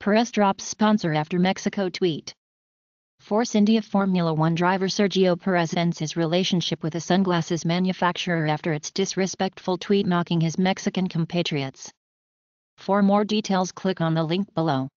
Perez drops sponsor after Mexico tweet. Force India Formula One driver Sergio Perez ends his relationship with a sunglasses manufacturer after its disrespectful tweet mocking his Mexican compatriots. For more details click on the link below.